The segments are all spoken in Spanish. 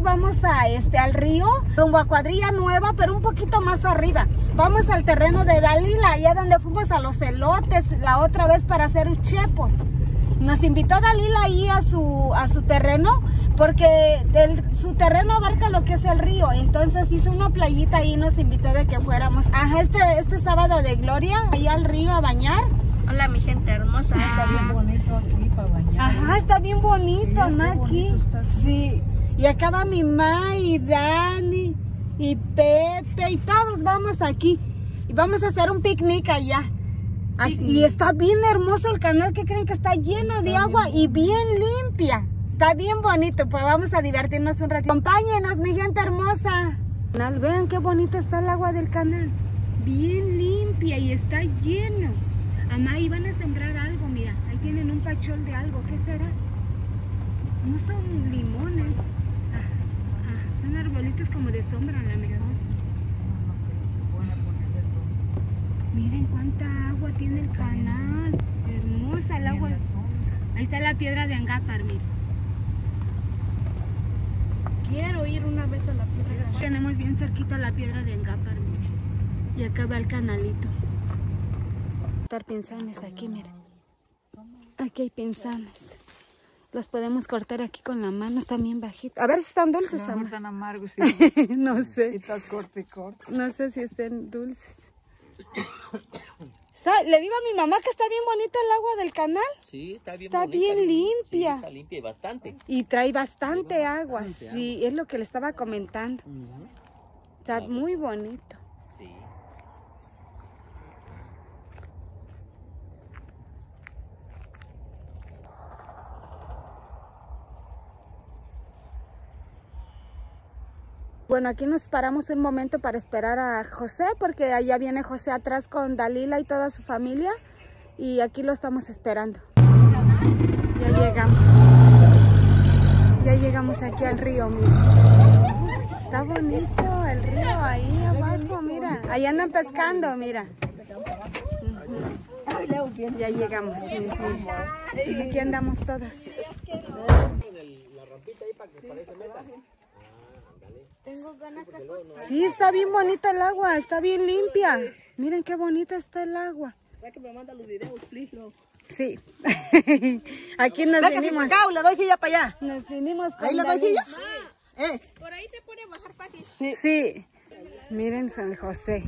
hoy vamos a este al río, rumbo a cuadrilla nueva, pero un poquito más arriba. Vamos al terreno de Dalila, allá donde fuimos a los elotes la otra vez para hacer uchepos. Nos invitó Dalila ahí a su, a su terreno, porque su terreno abarca lo que es el río. Entonces hizo una playita ahí y nos invitó de que fuéramos. Ajá, este, este sábado de gloria, allá al río a bañar. Hola, mi gente hermosa. Está bien bonito aquí para bañar. Ajá, está bien bonito, ¿no? Aquí. Sí. Y acá va mi ma y Dani y Pepe y todos vamos aquí. Y vamos a hacer un picnic allá. y está bien hermoso el canal que creen que está lleno de agua y bien limpia. Está bien bonito, pues vamos a divertirnos un ratito. Acompáñenos, mi gente hermosa. Vean qué bonito está el agua del canal. Bien limpia y está lleno. Amá, iban a sembrar algo, mira. Ahí tienen un pachol de algo. ¿Qué será? No son limones. Son arbolitos como de sombra, a lo mejor. Miren cuánta agua tiene el canal. Hermosa el agua. Ahí está la piedra de Angapar, miren. Quiero ir una vez a la piedra de. Tenemos bien cerquita la piedra de Angapar, miren. Y acá va el canalito cortar pinzanes aquí, miren. Aquí hay pinzanes. Los podemos cortar aquí con la mano, están bien bajitos. A ver si están dulces. No, están amargos. Sí. no sé. Y estás corto y corto. No sé si estén dulces. le digo a mi mamá que está bien bonita el agua del canal. Sí, está bien Está bien limpia. está limpia y bastante. Y trae bastante agua, sí, es lo que le estaba comentando. Está muy bonito. Bueno, aquí nos paramos un momento para esperar a José, porque allá viene José atrás con Dalila y toda su familia. Y aquí lo estamos esperando. Ya llegamos. Ya llegamos aquí al río, mira. Está bonito el río ahí abajo, mira. Ahí andan pescando, mira. Ya llegamos. Aquí andamos todas. Tengo ganas de Sí, está bien bonita el agua, está bien limpia. Miren qué bonita está el agua. que me manda los videos, please, no? Sí. Aquí nos vinimos. Acá, le doy ya para allá. Nos vinimos con Ahí le doy ya. Eh. Por ahí se puede bajar fácil. Sí. sí. Miren José.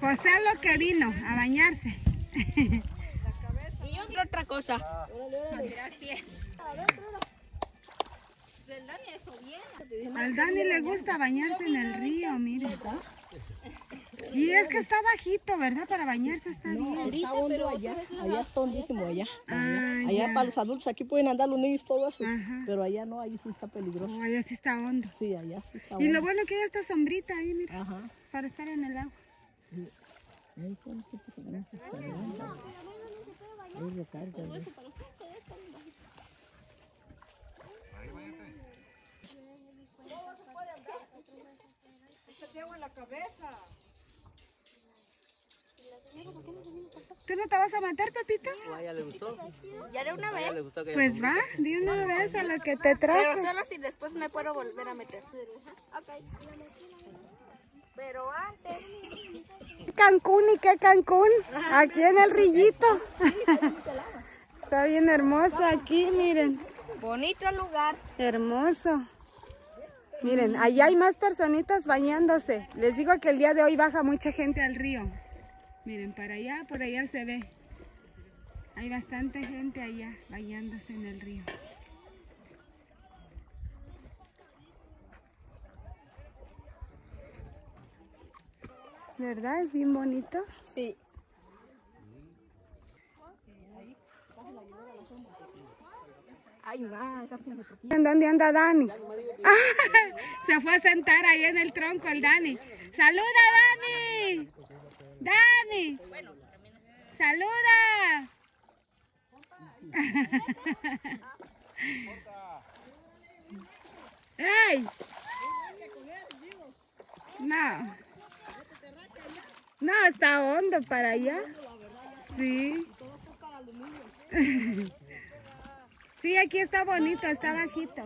José lo que vino a bañarse. y yo otra cosa. A tirar pies. Al Dani le gusta bañarse en el río, mire. Y es que está bajito, ¿verdad? Para bañarse está bien. Está hondo allá, allá está hondísimo allá. Ah, allá para los adultos, aquí pueden andar los niños todo eso. Pero allá no, ahí sí está peligroso. Oh, allá sí está hondo. Sí, allá sí está hondo. Y lo bueno que hay esta sombrita ahí, mira. Ajá. Para estar en el agua. Ahí en la cabeza. ¿Tú no te vas a matar, Pepito? No, ya le gustó. ¿Ya de una vez? pues va, de una vez a lo que te trajo. Pero solo si después me puedo volver a meter. Ok. Pero antes... Cancún y qué Cancún, aquí en el rillito. Está bien hermoso aquí, miren. Bonito lugar. Hermoso. Miren, allá hay más personitas bañándose. Les digo que el día de hoy baja mucha gente al río. Miren, para allá, por allá se ve. Hay bastante gente allá bañándose en el río. ¿Verdad? Es bien bonito. Sí. ¿En dónde anda Dani? se fue a sentar ahí en el tronco el Dani. ¡Saluda, Dani! ¡Dani! ¡Saluda! ¡Ey! No. No, está hondo para allá. Sí. Sí, aquí está bonito, está bajito.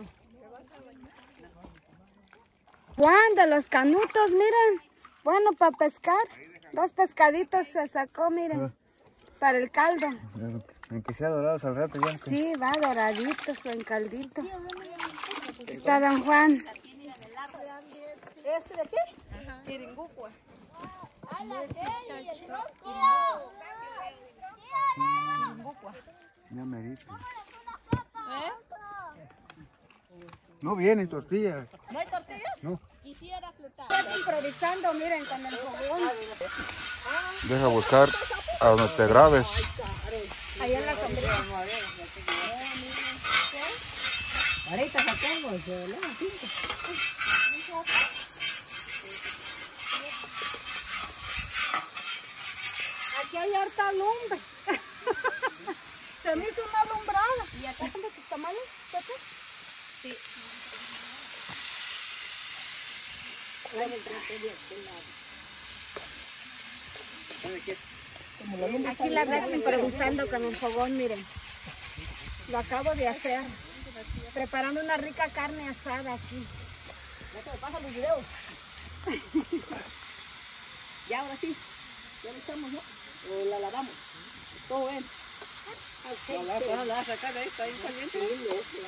Juan de los canutos, miren. Bueno, para pescar. Dos pescaditos se sacó, miren. Para el caldo. Aunque sea dorados al rato ya. Sí, va doraditos o en caldito. Está don Juan. ¿Este de aquí? Iringucua. Ya merito. No vienen tortillas. ¿No hay tortilla? No. Quisiera flotar. Improvisando, miren, con el fogón. Deja buscar a donde te grabes. Ahí en la sombrilla. Ahorita sacamos. Aquí hay harta lumbre. Se me hizo una alumbrada. ¿Y acá están tus tamales, Pepe? Sí. Aquí la dejo improvisando con el fogón, miren. Lo acabo de hacer. Preparando una rica carne asada aquí. Ya te me pasan los videos. ya, ahora sí. Ya lo echamos, ¿no? O la lavamos. Todo bien. La vas a sacar de ahí, está bien caliente.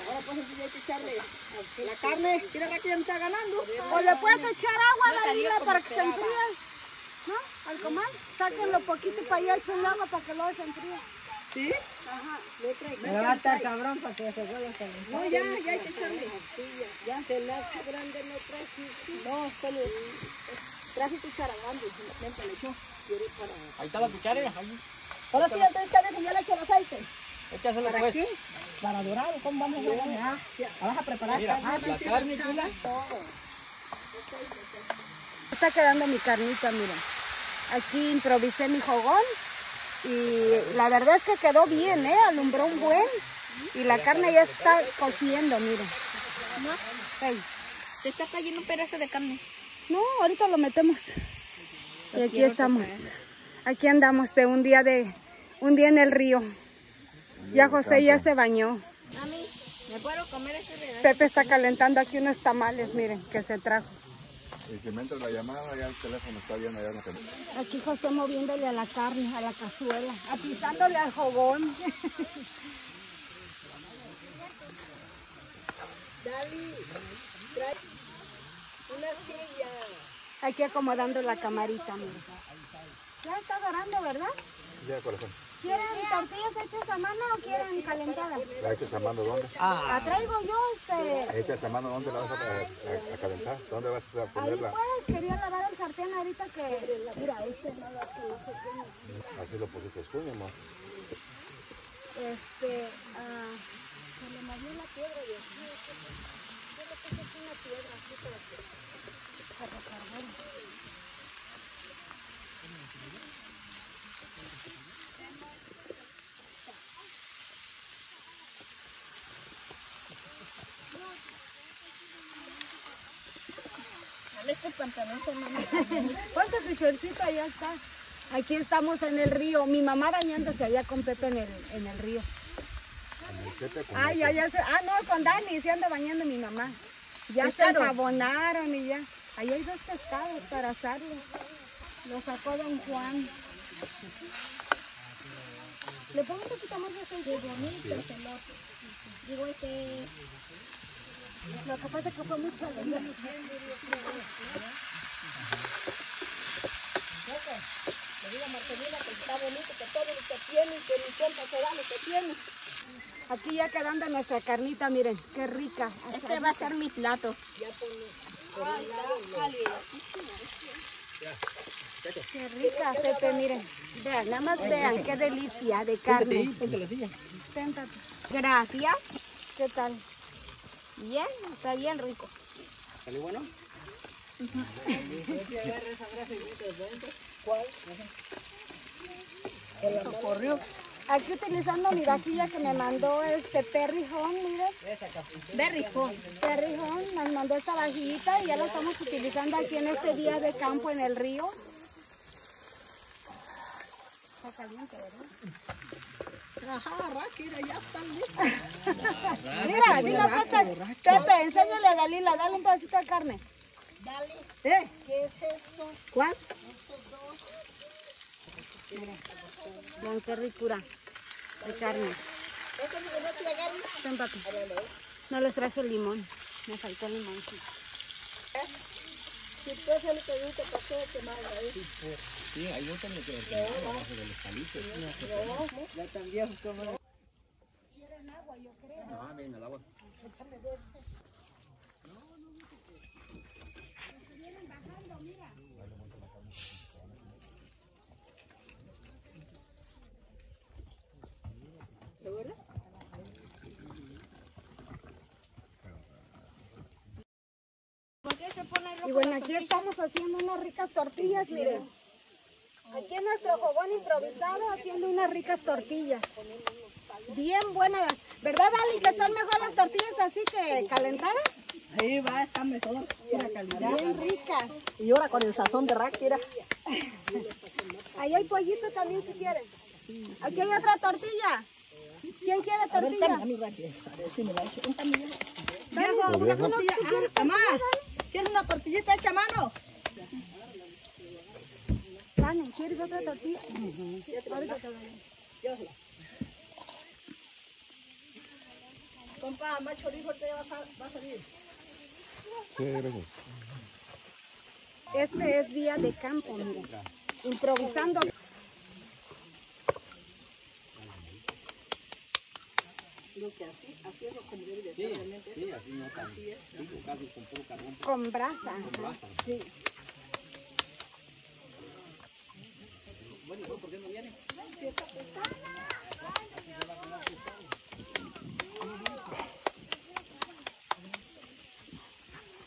Ahora pues hay que echarle la carne. Mira que ya me está ganando. O le puedes echar agua a la lila para que se enfríe. ¿No? Al comal. Sáquenlo poquito para allá, echen agua para que luego se enfríe. ¿Sí? Ajá. Me va a estar cabrón para que se vuelva a calentar. No, ya, ya hay que echarle. Ya. Se la hace grande no trae. No, solo traje cuchara grande. Siempre le echó. Quiere para... Ahí está la cuchara. Ahí. Ahora sí, entonces esta vez ya le echo el aceite. Échaselo ¿Para pues. qué? Para dorar, ¿cómo vamos a dorar? Ah, vas a preparar Mira, carne. la carne, chula. Está quedando mi carnita, miren. Aquí improvisé mi fogón y la verdad es que quedó bien, ¿eh? Alumbró un buen y la carne ya está cociendo, miren. Ey. Te está cayendo un pedazo de carne. No, ahorita lo metemos. Y aquí estamos. Aquí andamos de un día de un día en el río. Ya José ya se bañó. Mami, ¿me puedo comer este pedazo? Pepe está calentando aquí unos tamales, miren, que se trajo. Y si me entra la llamada, ya el teléfono está bien allá en la cabeza. Aquí José moviéndole a la carne, a la cazuela, atizándole al jogón. Aquí acomodando la camarita, mira. Ya está dorando, ¿verdad? Ya, corazón. ¿Quieren tortillas hechas a mano o quieren calentadas? ¿La echas a mano dónde? La traigo yo, este... ¿La echas a mano dónde la vas a, a- a calentar? ¿Dónde vas a Ahí ponerla? pues, quería lavar el sartén ahorita que... Mira, este no lo que Así lo pusiste tú, mi amor. Este... ah, se le movió la piedra y aquí... Yo le puse aquí una piedra así para que se recargara. Tu pantalón. Ponte tu shortcito, ya está. Aquí estamos en el río. Mi mamá bañándose allá con Pepe en el, en el río. ¿Qué te Ah, ya, ya se... Ah, no, con Dani se anda bañando mi mamá. Ya se ¿Pescado? enjabonaron y ya. Ahí hay dos pescados para asarlos. Lo sacó don Juan. Le pongo un poquito más de aceite. bonito. Digo, este... Lo que pasa es que fue mucho leña. Aquí ya quedando nuestra carnita, miren, qué rica. Este va a ser mi plato. Qué rica, Pepe, miren. Vean, nada más vean, qué delicia de carne. Ponte la silla. Siéntate. Gracias. ¿Qué tal? Bien, está bien rico. ¿Salió bueno? Aquí utilizando mi vajilla que me mandó este Perry Home, miren. Very full. Perry Home nos mandó esta vajillita y ya la estamos utilizando aquí en este día de campo en el río. Está caliente, ¿verdad? Ajá, Raquel, mira, ya están listos. Mira, dile a Pepe, Pepe, enséñale a Dalila, dale un pedacito de carne. ¿Eh? ¿Qué es esto? ¿Cuál? Vean qué ricura de carne. Ven, papi. No les traje el limón, me faltó el limón. sí. Si tú pasó que más ahí. Sí, ahí no tengo que abajo de los palitos. Ya tan viejo como Ah, venga, el agua. Y bueno, aquí estamos haciendo unas ricas tortillas, miren. Aquí en nuestro fogón improvisado haciendo unas ricas tortillas. Bien buenas. ¿Verdad, Ali, que son mejor las tortillas así que calentadas? Ahí va, está mejor. Mira calidad. Bien ricas. Y ahora con el sazón de Raquel, mira. Ahí hay pollito también si quieren. Aquí hay otra tortilla. ¿Quién quiere tortilla? a ver ¿quieres una tortillita hecha a mano? ¿quieres otra tortilla? Ahorita te doy. Compa, más chorizo te va a, sal- va a salir. Sí, gracias. Este es día de campo, miren. Improvisando. Sí, así no tan. Digo, casi con puro carbón. Con brasa. Sí. Bueno, ¿y por qué no viene?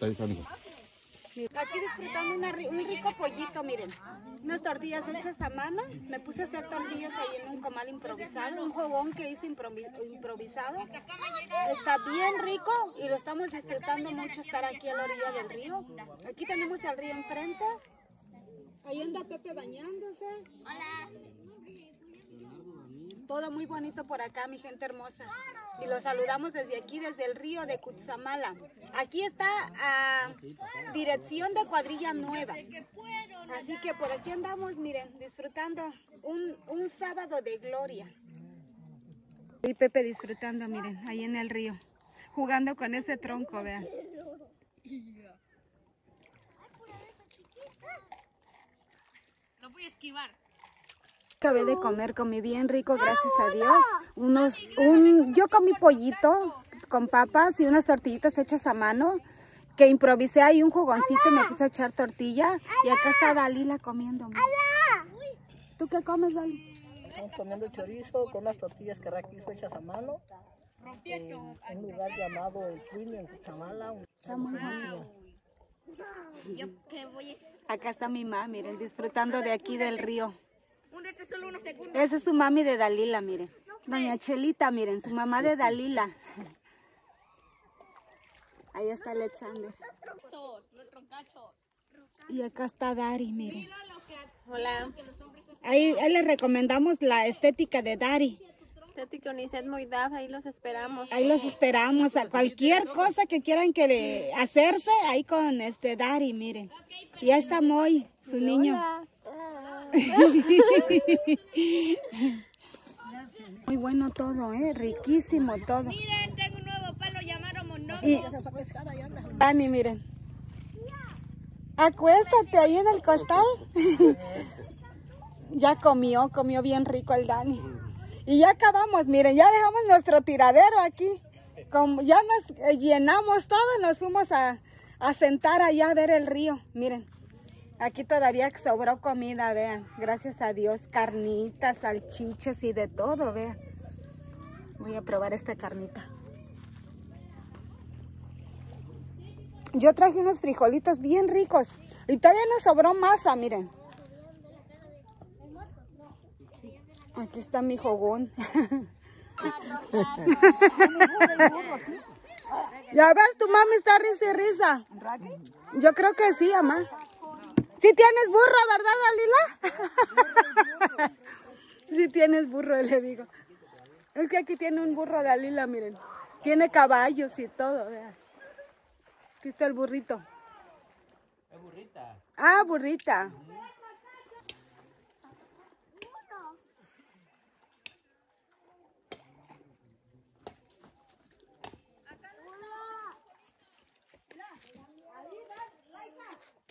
Está, mijo. Aquí disfrutando un rico pollito, miren. Unas tortillas hechas a mano. Me puse a hacer tortillas ahí en un comal improvisado, un fogón que hice improvi- improvisado. Está bien rico y lo estamos disfrutando mucho estar aquí a la orilla del río. Aquí tenemos el río enfrente. Ahí anda Pepe bañándose. Todo muy bonito por acá, mi gente hermosa. Y los saludamos desde aquí, desde el río de Cutzamala. Aquí está a dirección de cuadrilla nueva. Así que por aquí andamos, miren, disfrutando un, un sábado de gloria. Y Pepe disfrutando, miren, ahí en el río, jugando con ese tronco, vean. Lo voy a esquivar. Acabé de comer, comí bien rico, gracias a Dios. Unos, un, yo comí pollito con papas y unas tortillitas hechas a mano, que improvisé ahí un jugoncito y me puse a echar tortilla. Y acá está Dalila comiendo. ¿Tú qué comes, Dali? Estamos comiendo chorizo con unas tortillas que Raquel hizo hechas a mano. En un lugar llamado El Twin en Cutzamala. Está muy. Acá está mi mamá, miren, disfrutando de aquí del río. Un reto solo unos segundos. Esa es su mami de Dalila, miren. Doña Chelita, miren, su mamá de Dalila. Ahí está Alexander. Y acá está Dari, miren. Hola, Ahí, ahí les recomendamos la estética de Dari. Teti con Iset Moidaf, ahí los esperamos. Ahí los esperamos. A cualquier cosa que quieran que le- hacerse, ahí con este Dari, miren. Y ya está Moy, su niño. Muy bueno todo, ¿eh? Riquísimo todo. Miren, tengo un nuevo palo llamado monótono. Y Dani, miren. Acuéstate ahí en el costal. ya comió, comió bien rico el Dani. Y ya acabamos, miren, ya dejamos nuestro tiradero aquí. Ya nos eh, llenamos todo, nos fuimos a, a sentar allá a ver el río. Miren, aquí todavía sobró comida, vean. Gracias a Dios, carnitas, salchichas y de todo, vean. Voy a probar esta carnita. Yo traje unos frijolitos bien ricos y todavía nos sobró masa, miren. Aquí está mi jogón. ya ves, tu mami está risa y risa. Yo creo que sí, mamá. Sí tienes burro, ¿verdad, Dalila? sí tienes burro, le digo. Es que aquí tiene un burro Dalila, miren. Tiene caballos y todo, vean. Aquí está el burrito. Es burrita. Ah, burrita.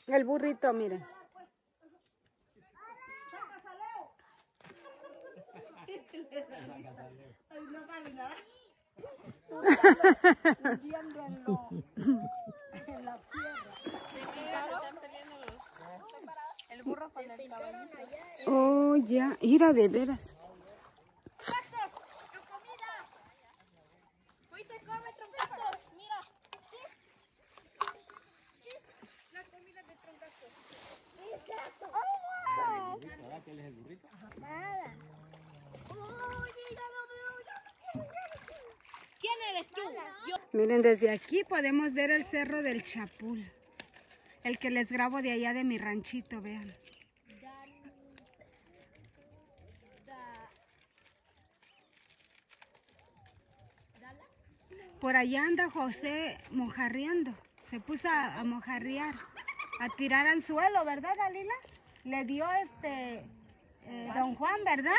El burrito, miren. El burro con el caballo. Oh, ya. Mira, de veras. ¡Tu comida! ¡Hoy se come troncazos! ¡Mira! La comida de troncazos. ¿Verdad que él es el burrito? ¿Quién eres tú? Yo. Miren, desde aquí podemos ver el cerro del Chapul. El que les grabo de allá de mi ranchito, vean. Por allá anda José mojarreando. Se puso a, a mojarrear, a tirar anzuelo, ¿verdad, Dalila? Le dio este eh, Don Juan, ¿verdad?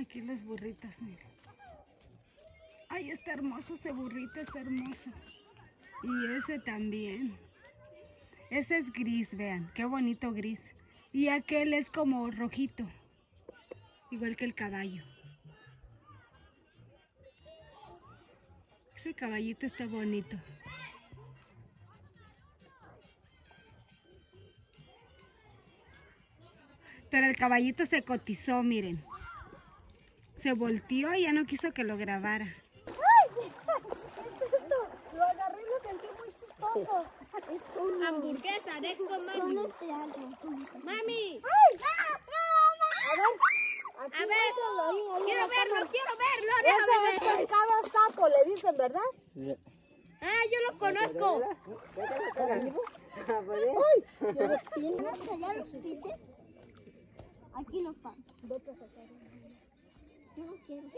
Aquí los burritos, miren. Ay, está hermoso ese burrito, está hermoso. Y ese también. Ese es gris, vean, qué bonito gris. Y aquel es como rojito, igual que el caballo. Ese caballito está bonito. Pero el caballito se cotizó, miren. Se volteó y ya no quiso que lo grabara. Lo agarré y lo sentí muy chistoso. Es un... Hamburguesa de mami. Mami. A A ver, quiero verlo, quiero verlo. Ese es pescado sapo, le dicen, ¿verdad? Ah, yo lo conozco. ¿Tienes allá los pises? Aquí no están. Vete a sacar. No quiero.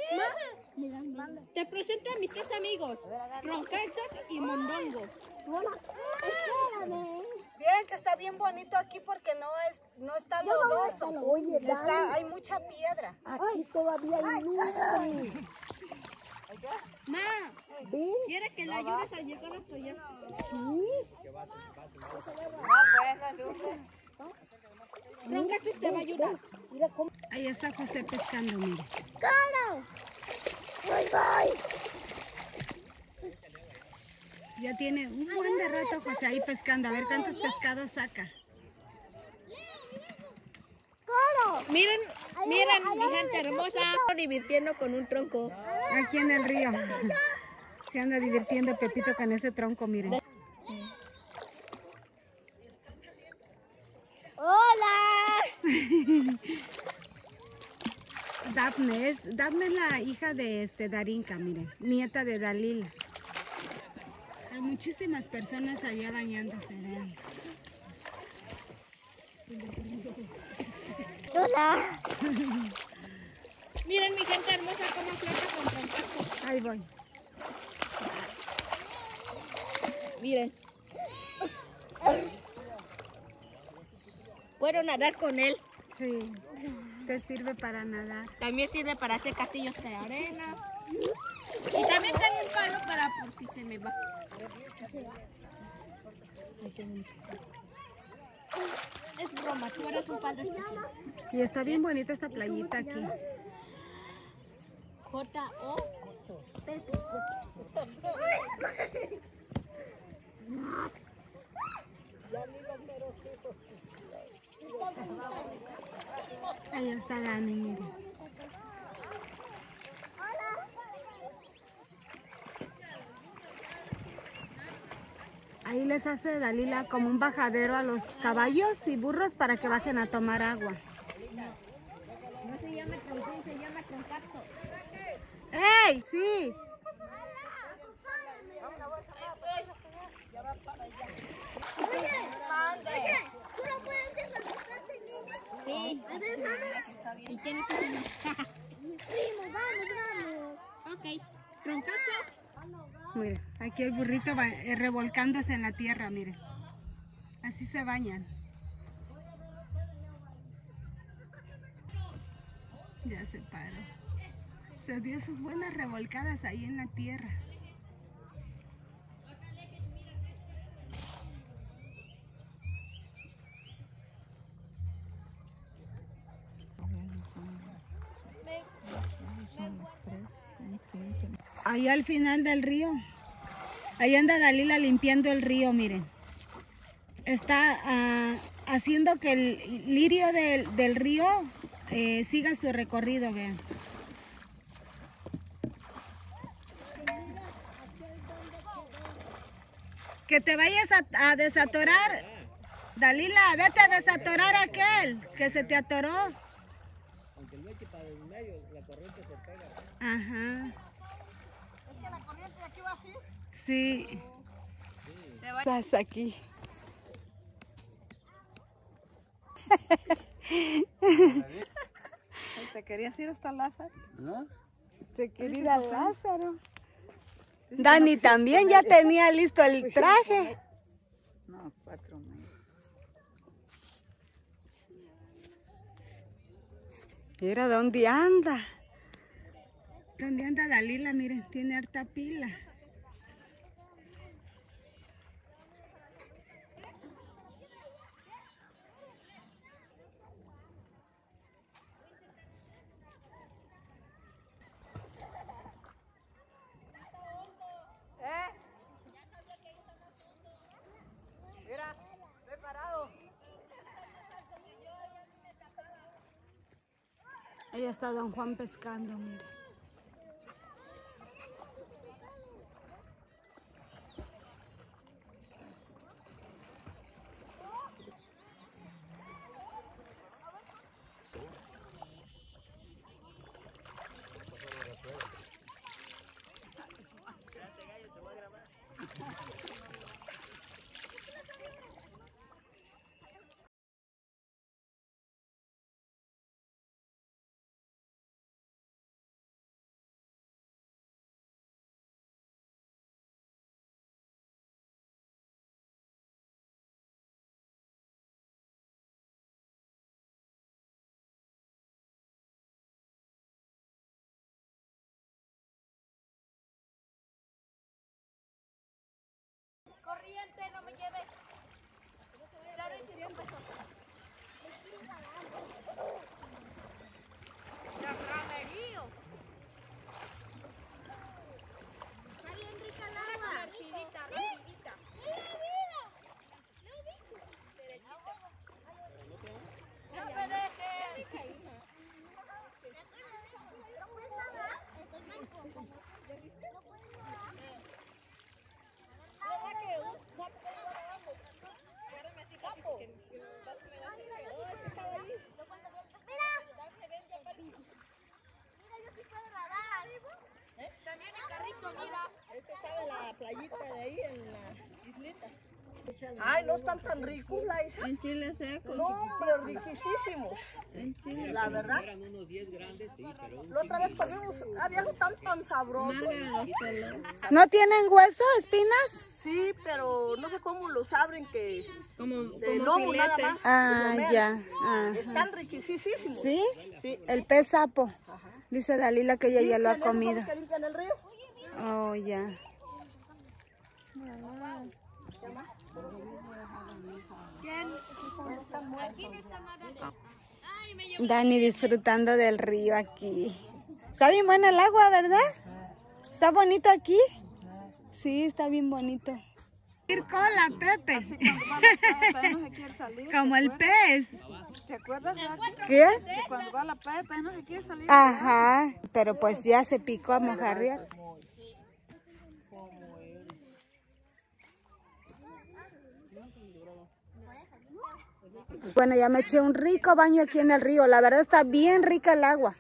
Te presento a mis tres amigos, Roncachos y Mondongo. Hola. Espérame. Miren que está bien bonito aquí porque no es no está lodoso. Oye, Está, hay mucha piedra. Aquí todavía hay nubes. Ma, ¿Ven? ¿quiere que le ayudes a llegar hasta allá? Roncachos te va a ayudar. Mira cómo. Ahí está José pescando, miren. ¡Claro! ¡Voy, voy! Ya tiene un buen de rato José ahí pescando. A ver cuántos pescados saca. ¡Claro! Miren, miren mi gente hermosa, divirtiendo con un tronco. Aquí en el río. Se anda divirtiendo Pepito con ese tronco, miren. ¡Hola! Daphne es, Daphne es la hija de este Darinka, miren, nieta de Dalila. Hay muchísimas personas allá bañándose, vean. ¡Hola! Miren mi gente hermosa cómo flota con troncazos. Ahí voy. Miren. Puedo nadar con él. Sí, te sirve para nadar. También sirve para hacer castillos de arena. Y también tengo un palo para por si se me va. Es broma, tú eres un palo especial. Y está bien bonita esta playita aquí. J-O. Ahí está Dani, miren. Ahí les hace Dalila como un bajadero a los caballos y burros para que bajen a tomar agua. No se llama troncón, se llama troncazo. ¡Ey! ¡Sí! ¿Tú no puedes ir Sí. ¿Y quién es el Primo, vamos, vamos. Ok. ¿Troncachos? Mire, aquí el burrito va eh, revolcándose en la tierra, mire. Así se bañan. Ya se paró. Se dio sus buenas revolcadas ahí en la tierra. Ahí al final del río. Ahí anda Dalila limpiando el río, miren. Está ah, haciendo que el lirio del, del río eh, siga su recorrido, vean. Que te vayas a, a desatorar. Dalila, vete a desatorar aquel que se te atoró. Aunque no eche para el medio, la corriente se pega. Ajá. Es que la corriente de aquí va así. Sí. Estás aquí. ¿Te querías ir hasta Lázaro? ¿No? Se quiere ir a Lázaro. Dani también ya tenía listo el traje. No, cuatro meses. Mira dónde anda. ¿Dónde anda Dalila? Miren, tiene harta pila. Mira, preparado. Ahí está don Juan pescando, mira. Corriente, no me lleves. Claro, y cinco pesos. Ya, ramerío. Está bien rica el Una agua. sumergidita, rapidita. No me dejes. No puedes nadar. Estoy manco. No puedes nadar. También el carrito, mira. Ese estaba en la playita de ahí, en la islita. Ay, no están tan ricos, la Isa. En chile seco. No, hombre, riquísimos. En chile. La verdad. Eran unos 10 grandes, sí, pero un La otra vez comimos, había algo tan, tan sabroso. ¿No tienen hueso, espinas? Sí, pero no sé cómo los abren, que Como, de como lomo nada más. Ah, ya. Ah. Están riquísimos. ¿Sí? Sí. El pez sapo. Dice Dalila que ella ya lo ha ¿Limpian esos comido. el río? Oh, ya. Dani disfrutando del río aquí. Está bien buena el agua, ¿verdad? ¿Está bonito aquí? Sí, está bien bonito. Ir cola, Pepe. Como el pez. ¿Te acuerdas? ¿Qué? Cuando va la no se quiere salir. Ajá, pero pues ya se picó a mojarrear. Bueno, ya me eché un rico baño aquí en el río. La verdad está bien rica el agua.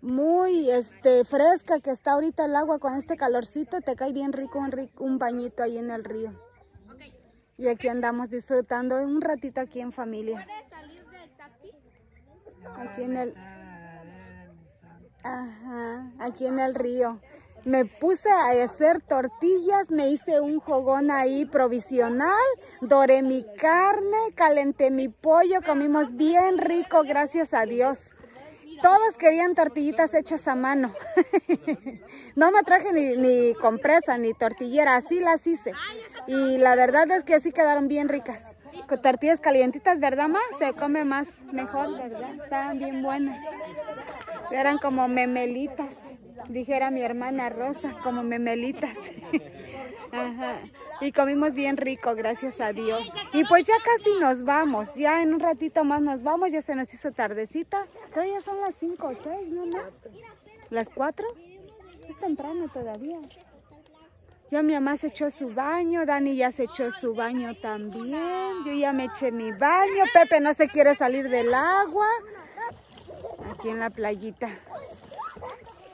Muy este, fresca que está ahorita el agua con este calorcito. Te cae bien rico un, rico, un bañito ahí en el río. Y aquí andamos disfrutando un ratito aquí en familia. Aquí en el... Ajá, aquí en el río. Me puse a hacer tortillas, me hice un jogón ahí provisional, doré mi carne, calenté mi pollo, comimos bien rico, gracias a Dios. Todos querían tortillitas hechas a mano. no me traje ni, ni compresa ni tortillera, así las hice. Y la verdad es que sí quedaron bien ricas. Con tortillas calientitas, ¿verdad, ma? Se come más, mejor, ¿verdad? Estaban bien buenas. Eran como memelitas, dijera mi hermana Rosa, como memelitas. Ajá. Y comimos bien rico, gracias a Dios. Y pues ya casi nos vamos, ya en un ratito más nos vamos, ya se nos hizo tardecita. Creo ya son las 5 o 6, ¿no? no? ¿Las 4? Es temprano todavía. Ya mi mamá se echó su baño, Dani ya se echó su baño también. Yo ya me eché mi baño, Pepe no se quiere salir del agua. Aquí en la playita.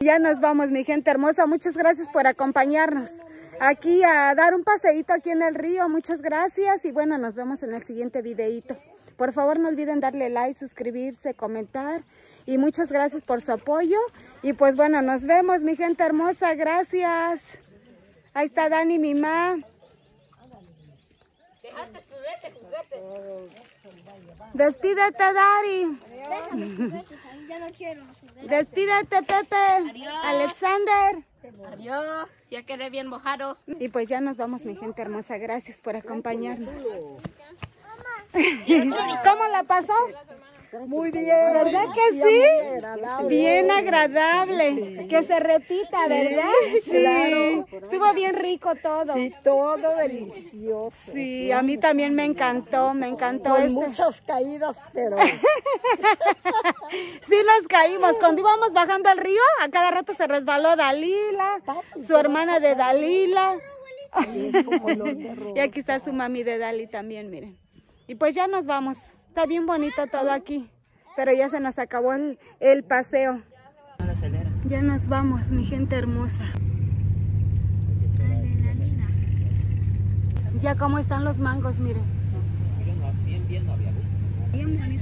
Ya nos vamos, mi gente hermosa. Muchas gracias por acompañarnos aquí a dar un paseíto aquí en el río. Muchas gracias y bueno, nos vemos en el siguiente videito. Por favor, no olviden darle like, suscribirse, comentar y muchas gracias por su apoyo. Y pues bueno, nos vemos, mi gente hermosa. Gracias. Ahí está Dani, mi mamá. Despídete, Dari. Ya no quiero. Despídete, Pepe. Alexander. Adiós. Ya quedé bien mojado. Y pues ya nos vamos, mi gente hermosa. Gracias por acompañarnos. ¿Cómo la pasó? Muy bien. ¿Verdad que sí? Bien agradable. Que se repita, ¿verdad? Sí. Estuvo bien rico todo. Sí, todo delicioso. Sí, a mí también me encantó, me encantó Con esto. muchas caídas, pero Sí nos caímos. Cuando íbamos bajando al río, a cada rato se resbaló Dalila, su hermana de Dalila. Y aquí está su mami de Dali también, miren. Y pues ya nos vamos. Está bien bonito todo aquí. Pero ya se nos acabó el, paseo. Ya nos vamos, mi gente hermosa. Ya cómo están los mangos, miren. Bien, bien,